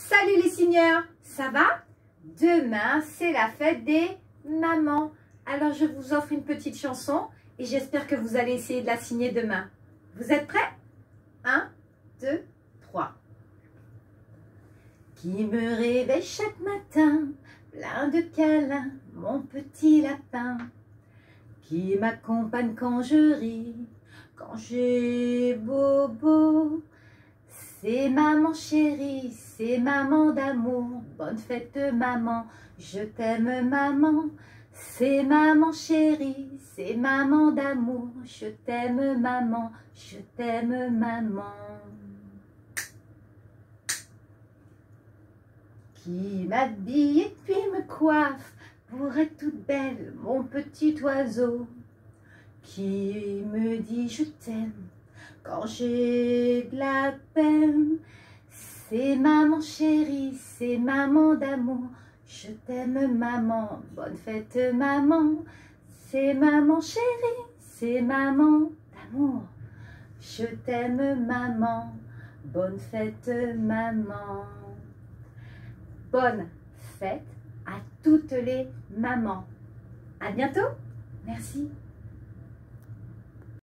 Salut les signeurs, ça va? Demain, c'est la fête des mamans. Alors, je vous offre une petite chanson et j'espère que vous allez essayer de la signer demain. Vous êtes prêts? 1, 2, 3. Qui me réveille chaque matin, plein de câlins, mon petit lapin. Qui m'accompagne quand je ris, quand j'ai bobo. C'est maman chérie, c'est maman d'amour, bonne fête maman, je t'aime maman. C'est maman chérie, c'est maman d'amour, je t'aime maman, je t'aime maman. Qui m'habille et puis me coiffe pour être toute belle, mon petit oiseau. Qui me dit je t'aime quand j'ai de la peine. C'est maman chérie, c'est maman d'amour. Je t'aime maman, bonne fête maman. C'est maman chérie, c'est maman d'amour. Je t'aime maman, bonne fête maman. Bonne fête à toutes les mamans. À bientôt. Merci.